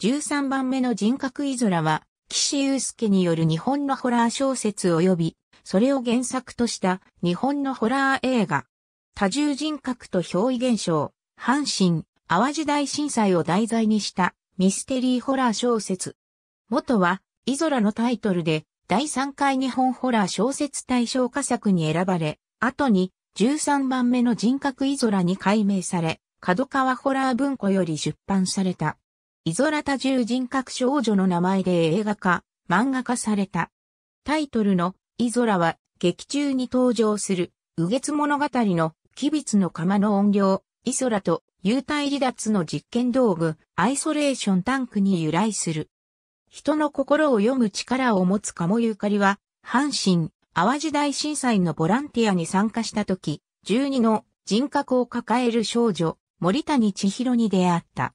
13番目の人格イゾラは、岸優介による日本のホラー小説及び、それを原作とした日本のホラー映画。多重人格と憑依現象、阪神、淡路大震災を題材にしたミステリーホラー小説。元は、イゾラのタイトルで、第3回日本ホラー小説大賞佳作に選ばれ、後に13番目の人格イゾラに改名され、角川ホラー文庫より出版された。イゾラ多重人格少女の名前で映画化、漫画化された。タイトルのイゾラは劇中に登場する、右月物語の、キビツの釜の音量、イソラと、幽体離脱の実験道具、アイソレーションタンクに由来する。人の心を読む力を持つ鴨ゆかりは、阪神、淡路大震災のボランティアに参加した時、12の人格を抱える少女、森谷千尋に出会った。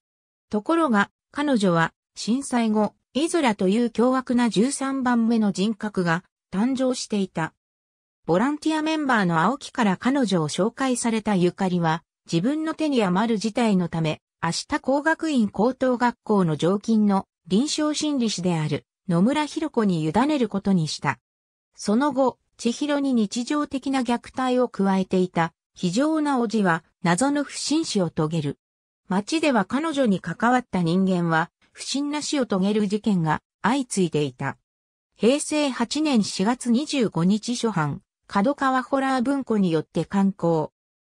ところが、彼女は、震災後、イゾラという凶悪な13番目の人格が誕生していた。ボランティアメンバーの青木から彼女を紹介されたゆかりは、自分の手に余る事態のため、明日工学院高等学校の常勤の臨床心理士である野村博子に委ねることにした。その後、千尋に日常的な虐待を加えていた非常なおじは謎の不審死を遂げる。街では彼女に関わった人間は不審な死を遂げる事件が相次いでいた。平成8年4月25日初版、角川ホラー文庫によって刊行。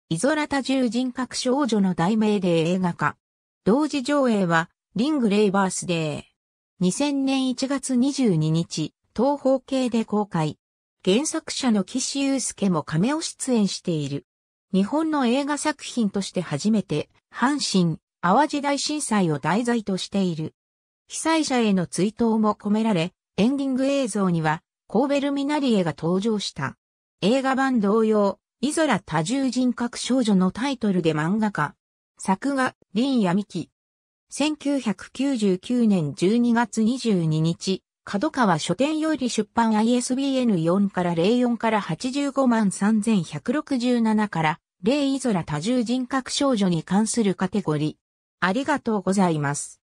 イゾラ多重人格少女の題名で映画化。同時上映はリングレイバースデー。2000年1月22日、東方系で公開。原作者の岸優介も亀メオ出演している。日本の映画作品として初めて、阪神、淡路大震災を題材としている。被災者への追悼も込められ、エンディング映像には、コーベル・ミナリエが登場した。映画版同様、イゾラ多重人格少女のタイトルで漫画家。作画、林闇木。1999年12月22日、角川書店より出版 ISBN4 から04から85万3167から0イゾラ多重人格少女に関するカテゴリー。ありがとうございます。